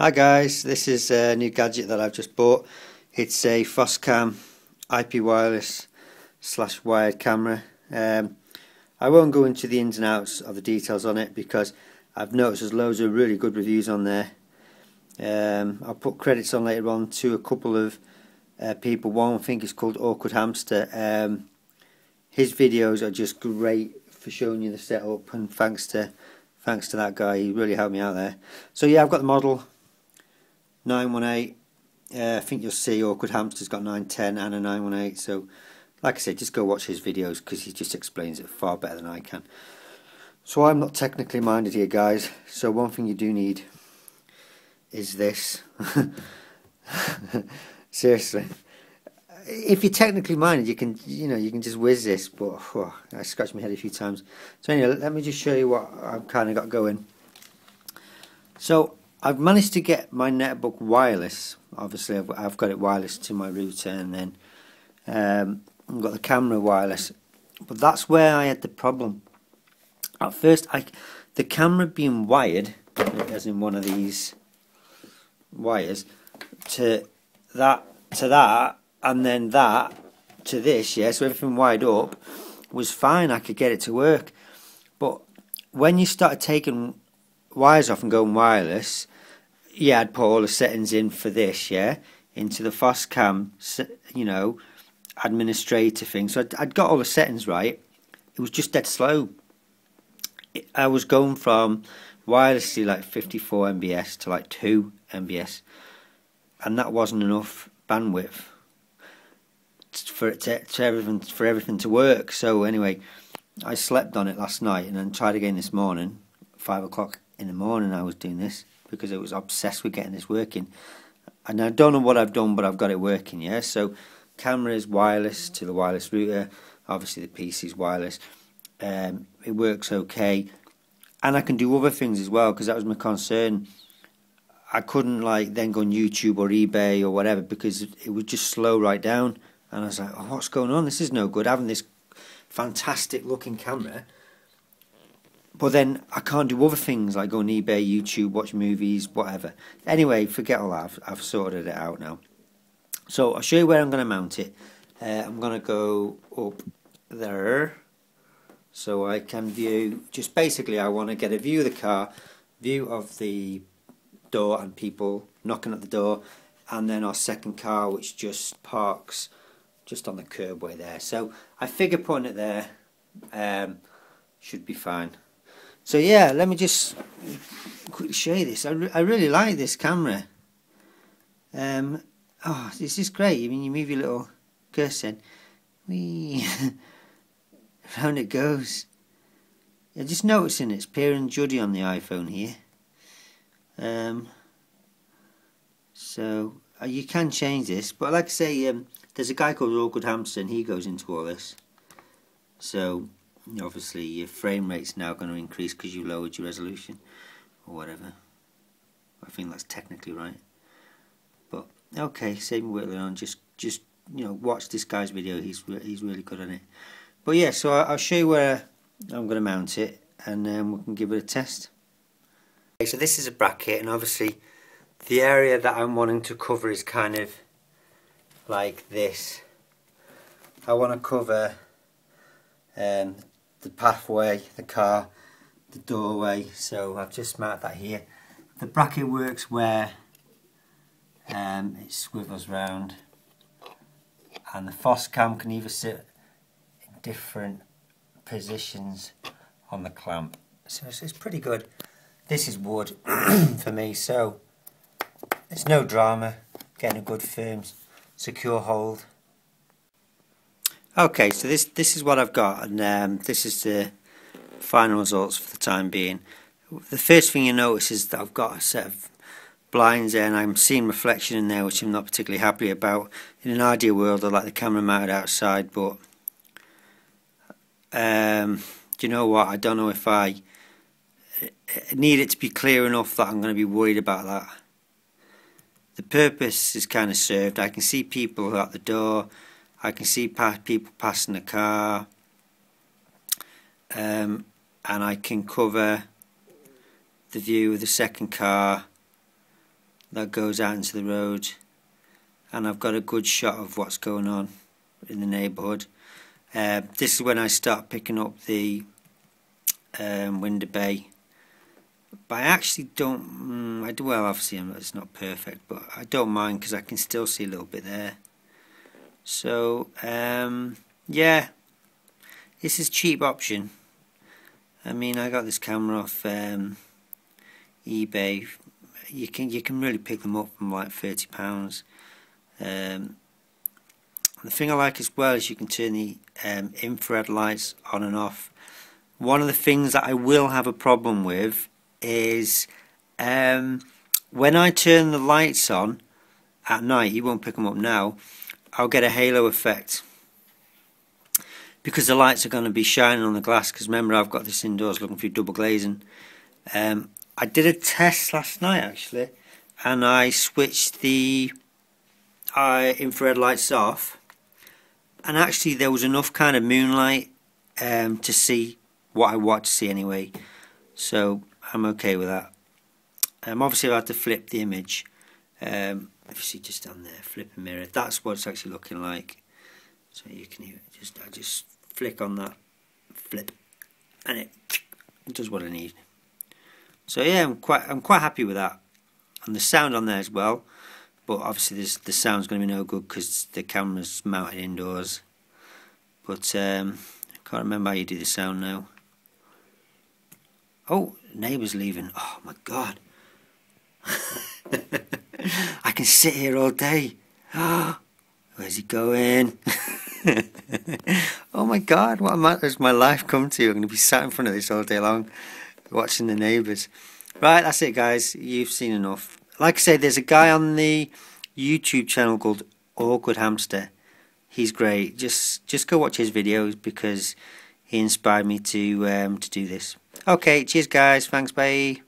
Hi guys, this is a new gadget that I've just bought. It's a Foscam IP wireless slash wired camera. Um, I won't go into the ins and outs of the details on it because I've noticed there's loads of really good reviews on there. Um, I'll put credits on later on to a couple of uh, people. One I think is called Awkward Hamster. Um, his videos are just great for showing you the setup and thanks to thanks to that guy he really helped me out there. So yeah I've got the model 918. Uh, I think you'll see Awkward Hamster's got 910 and a 918. So, like I said, just go watch his videos because he just explains it far better than I can. So, I'm not technically minded here, guys. So, one thing you do need is this. Seriously. If you're technically minded, you can, you know, you can just whiz this. But oh, I scratched my head a few times. So anyway, let me just show you what I've kind of got going. So I've managed to get my netbook wireless. Obviously, I've, I've got it wireless to my router, and then um, I've got the camera wireless. But that's where I had the problem. At first, I the camera being wired, as in one of these wires, to that to that, and then that to this. Yeah, so everything wired up was fine. I could get it to work, but when you started taking wires off and going wireless, yeah, I'd put all the settings in for this, yeah, into the Foscam, you know, administrator thing. So I'd, I'd got all the settings right. It was just dead slow. I was going from wirelessly like 54 MBS to like 2 MBS, and that wasn't enough bandwidth for it to, to everything for everything to work. So anyway, I slept on it last night and then tried again this morning, five o'clock in the morning. I was doing this because I was obsessed with getting this working. And I don't know what I've done, but I've got it working, yeah? So, camera is wireless to the wireless router. Obviously, the PC is wireless. Um, it works okay. And I can do other things as well, because that was my concern. I couldn't, like, then go on YouTube or eBay or whatever, because it would just slow right down. And I was like, oh, what's going on? This is no good. Having this fantastic looking camera but then I can't do other things like go on eBay, YouTube, watch movies, whatever. Anyway, forget all that. I've, I've sorted it out now. So I'll show you where I'm going to mount it. Uh, I'm going to go up there so I can view, just basically I want to get a view of the car, view of the door and people knocking at the door, and then our second car which just parks just on the curbway there. So I figure putting it there um, should be fine. So yeah, let me just quickly show you this. I, re I really like this camera. Um, oh, this is great. I mean, you move your little cursor, wee, around it goes. I'm just noticing it's Peer and Judy on the iPhone here. Um, so uh, you can change this, but like I say, um, there's a guy called Awkward Hamster, he goes into all this. So obviously your frame rate's now going to increase because you lowered your resolution or whatever. I think that's technically right. But okay same with on just just you know watch this guy's video he's re he's really good at it. But yeah so I'll show you where I'm going to mount it and then we can give it a test. Okay, so this is a bracket and obviously the area that I'm wanting to cover is kind of like this. I want to cover um, the pathway, the car, the doorway. So I've just marked that here. The bracket works where um, it swivels round and the Foscam can either sit in different positions on the clamp. So it's, it's pretty good. This is wood for me, so it's no drama getting a good firm secure hold. Okay, so this this is what I've got, and um, this is the final results for the time being. The first thing you notice is that I've got a set of blinds there, and I'm seeing reflection in there, which I'm not particularly happy about. In an ideal world, I'd like the camera mounted outside, but um, do you know what? I don't know if I need it to be clear enough that I'm going to be worried about that. The purpose is kind of served. I can see people at the door I can see people passing the car um, and I can cover the view of the second car that goes out into the road and I've got a good shot of what's going on in the neighbourhood. Uh, this is when I start picking up the um, window bay. But I actually don't. Mm, I do well. Obviously, it's not perfect, but I don't mind because I can still see a little bit there. So um, yeah, this is cheap option. I mean, I got this camera off um, eBay. You can you can really pick them up from like thirty pounds. Um, the thing I like as well is you can turn the um, infrared lights on and off. One of the things that I will have a problem with is um, when I turn the lights on at night, you won't pick them up now, I'll get a halo effect. Because the lights are going to be shining on the glass because remember I've got this indoors looking through double glazing. Um, I did a test last night actually and I switched the uh, infrared lights off and actually there was enough kind of moonlight um, to see what I want to see anyway. So I'm okay with that. Um, obviously I had to flip the image um, if you see just down there flip a mirror that's what it's actually looking like. So you can it. Just I just flick on that flip and it does what I need. So yeah I'm quite I'm quite happy with that. And the sound on there as well. But obviously this, the sound's going to be no good because the camera's mounted indoors. But um, I can't remember how you do the sound now. Oh neighbour's leaving. Oh my god I can sit here all day where's he going oh my god what has my life come to I'm going to be sat in front of this all day long watching the neighbours right that's it guys you've seen enough like I say, there's a guy on the YouTube channel called Awkward Hamster. He's great. Just just go watch his videos because he inspired me to um, to do this. Okay, cheers guys. Thanks, bye.